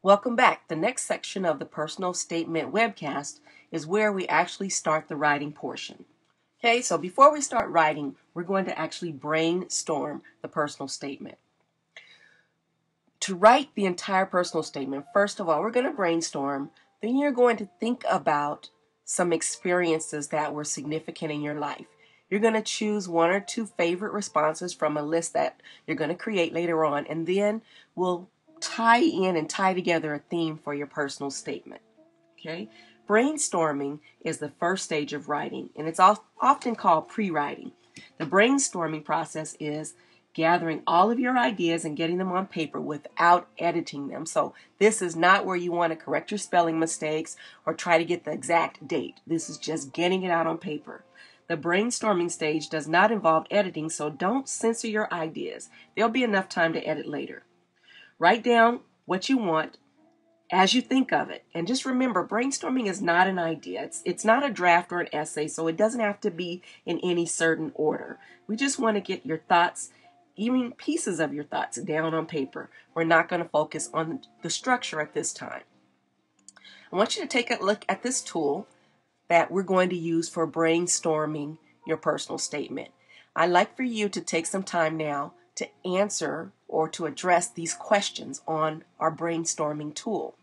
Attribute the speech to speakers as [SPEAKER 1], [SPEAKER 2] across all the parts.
[SPEAKER 1] Welcome back. The next section of the personal statement webcast is where we actually start the writing portion. Okay, so before we start writing, we're going to actually brainstorm the personal statement. To write the entire personal statement, first of all, we're going to brainstorm. Then you're going to think about some experiences that were significant in your life. You're going to choose one or two favorite responses from a list that you're going to create later on, and then we'll tie in and tie together a theme for your personal statement. Okay? Brainstorming is the first stage of writing, and it's often called pre writing. The brainstorming process is gathering all of your ideas and getting them on paper without editing them. So, this is not where you want to correct your spelling mistakes or try to get the exact date. This is just getting it out on paper. The brainstorming stage does not involve editing, so don't censor your ideas. There'll be enough time to edit later. Write down what you want as you think of it. And just remember, brainstorming is not an idea. It's it's not a draft or an essay, so it doesn't have to be in any certain order. We just want to get your thoughts, even pieces of your thoughts down on paper. We're not going to focus on the structure at this time. I want you to take a look at this tool that we're going to use for brainstorming your personal statement. I'd like for you to take some time now to answer or to address these questions on our brainstorming tool.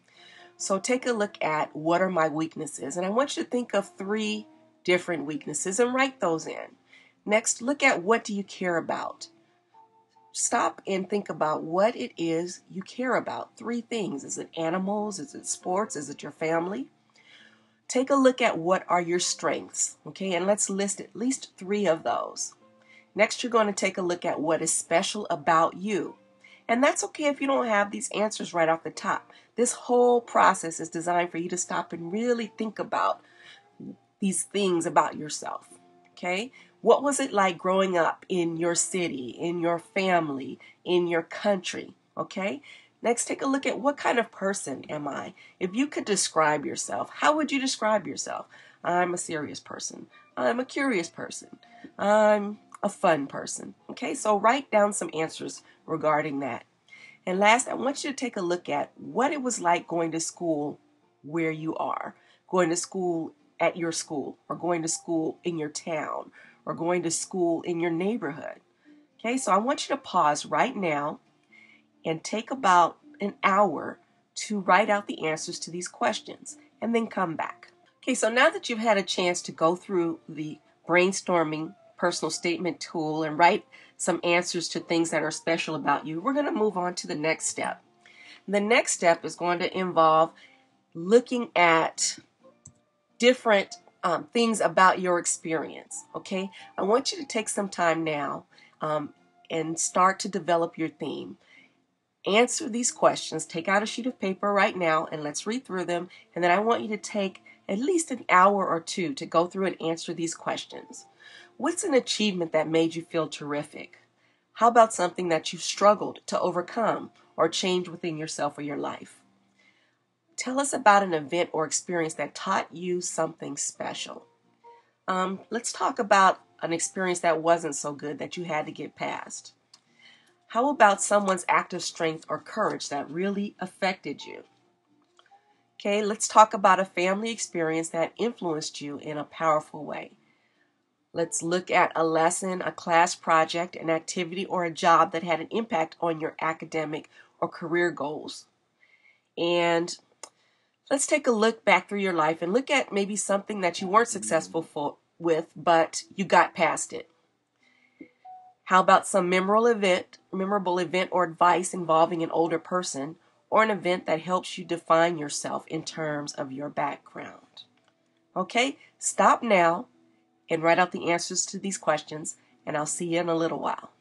[SPEAKER 1] So take a look at what are my weaknesses, and I want you to think of three different weaknesses and write those in. Next, look at what do you care about. Stop and think about what it is you care about. Three things. Is it animals? Is it sports? Is it your family? Take a look at what are your strengths, okay? And let's list at least three of those. Next, you're going to take a look at what is special about you. And that's okay if you don't have these answers right off the top. This whole process is designed for you to stop and really think about these things about yourself. Okay? What was it like growing up in your city, in your family, in your country? Okay? Next, take a look at what kind of person am I? If you could describe yourself, how would you describe yourself? I'm a serious person. I'm a curious person. I'm a fun person. Okay, so write down some answers regarding that. And last, I want you to take a look at what it was like going to school where you are, going to school at your school, or going to school in your town, or going to school in your neighborhood. Okay, so I want you to pause right now and take about an hour to write out the answers to these questions and then come back. Okay, so now that you've had a chance to go through the brainstorming personal statement tool and write some answers to things that are special about you, we're going to move on to the next step. The next step is going to involve looking at different um, things about your experience. Okay, I want you to take some time now um, and start to develop your theme. Answer these questions. Take out a sheet of paper right now and let's read through them. And then I want you to take at least an hour or two to go through and answer these questions. What's an achievement that made you feel terrific? How about something that you've struggled to overcome or change within yourself or your life? Tell us about an event or experience that taught you something special. Um, let's talk about an experience that wasn't so good that you had to get past. How about someone's act of strength or courage that really affected you? Okay, let's talk about a family experience that influenced you in a powerful way. Let's look at a lesson, a class project, an activity, or a job that had an impact on your academic or career goals. And let's take a look back through your life and look at maybe something that you weren't successful for, with, but you got past it. How about some memorable event, memorable event or advice involving an older person or an event that helps you define yourself in terms of your background? Okay, stop now and write out the answers to these questions, and I'll see you in a little while.